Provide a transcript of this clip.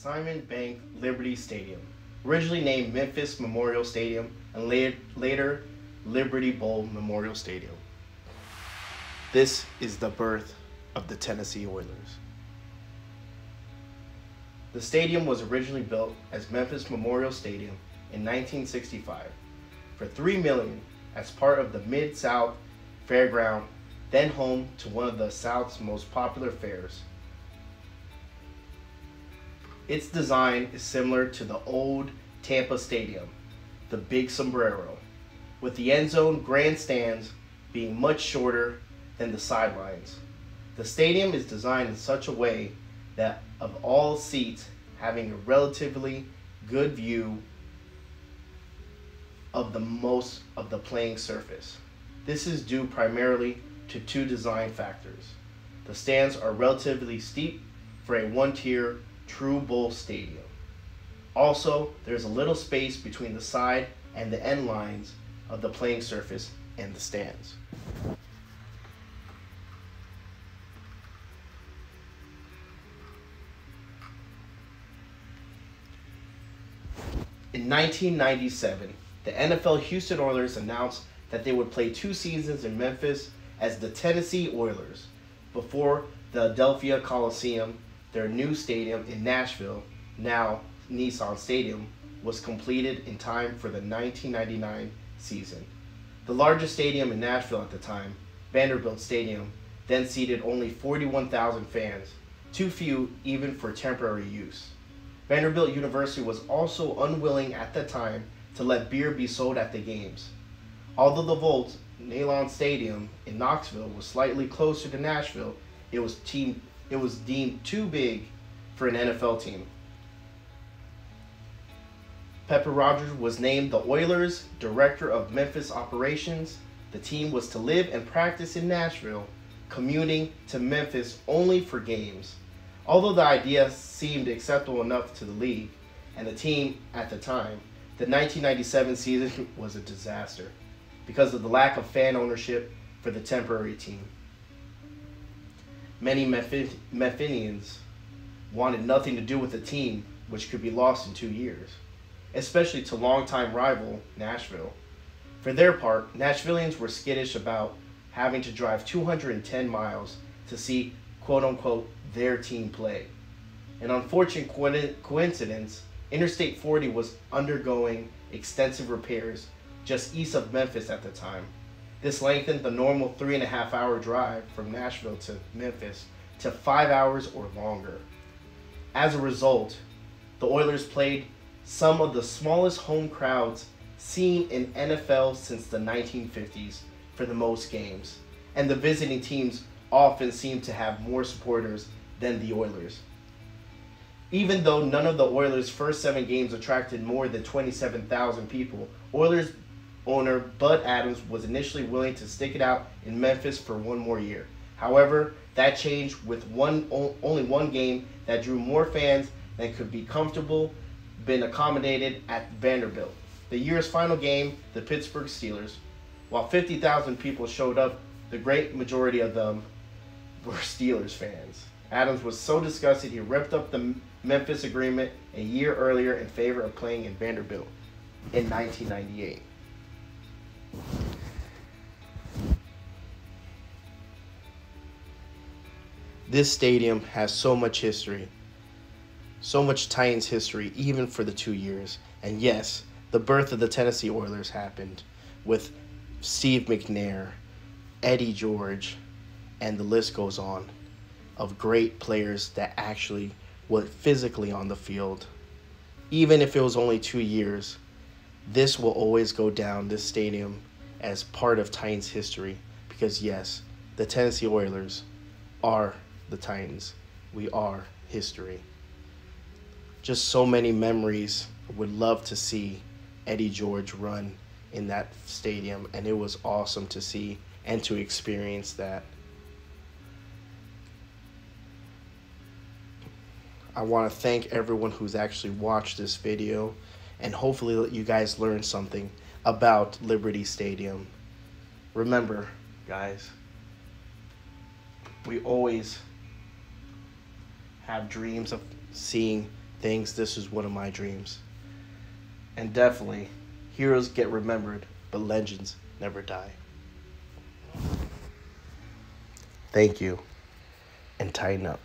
Simmons Bank Liberty Stadium, originally named Memphis Memorial Stadium and later Liberty Bowl Memorial Stadium. This is the birth of the Tennessee Oilers. The stadium was originally built as Memphis Memorial Stadium in 1965 for 3 million as part of the Mid-South Fairground, then home to one of the South's most popular fairs. Its design is similar to the old Tampa Stadium, the Big Sombrero, with the end zone grandstands being much shorter than the sidelines. The stadium is designed in such a way that of all seats having a relatively good view of the most of the playing surface. This is due primarily to two design factors. The stands are relatively steep for a one-tier true bowl stadium. Also, there's a little space between the side and the end lines of the playing surface and the stands. In 1997, the NFL Houston Oilers announced that they would play two seasons in Memphis as the Tennessee Oilers before the Adelphia Coliseum their new stadium in Nashville, now Nissan Stadium, was completed in time for the 1999 season. The largest stadium in Nashville at the time, Vanderbilt Stadium, then seated only 41,000 fans, too few even for temporary use. Vanderbilt University was also unwilling at the time to let beer be sold at the games. Although the Vols', Neyland Stadium in Knoxville, was slightly closer to Nashville, it was team it was deemed too big for an NFL team. Pepper Rodgers was named the Oilers' director of Memphis operations. The team was to live and practice in Nashville, commuting to Memphis only for games. Although the idea seemed acceptable enough to the league and the team at the time, the 1997 season was a disaster because of the lack of fan ownership for the temporary team. Many Memphinians wanted nothing to do with the team, which could be lost in two years, especially to longtime rival Nashville. For their part, Nashvillians were skittish about having to drive 210 miles to see quote unquote their team play. An unfortunate coincidence, Interstate 40 was undergoing extensive repairs just east of Memphis at the time. This lengthened the normal three and a half hour drive from Nashville to Memphis to five hours or longer. As a result, the Oilers played some of the smallest home crowds seen in NFL since the 1950s for the most games, and the visiting teams often seemed to have more supporters than the Oilers. Even though none of the Oilers' first seven games attracted more than 27,000 people, Oilers owner Bud Adams was initially willing to stick it out in Memphis for one more year. However, that changed with one only one game that drew more fans than could be comfortable been accommodated at Vanderbilt. The year's final game, the Pittsburgh Steelers. While 50,000 people showed up, the great majority of them were Steelers fans. Adams was so disgusted he ripped up the Memphis agreement a year earlier in favor of playing in Vanderbilt in 1998. This stadium has so much history, so much Titans history, even for the two years. And yes, the birth of the Tennessee Oilers happened with Steve McNair, Eddie George, and the list goes on of great players that actually were physically on the field. Even if it was only two years, this will always go down, this stadium, as part of Titans history. Because, yes, the Tennessee Oilers are the Titans. We are history. Just so many memories. Would love to see Eddie George run in that stadium, and it was awesome to see and to experience that. I want to thank everyone who's actually watched this video and hopefully you guys learned something about Liberty Stadium. Remember, guys, we always have dreams of seeing things. this is one of my dreams. And definitely, heroes get remembered, but legends never die. Thank you, and Titan up.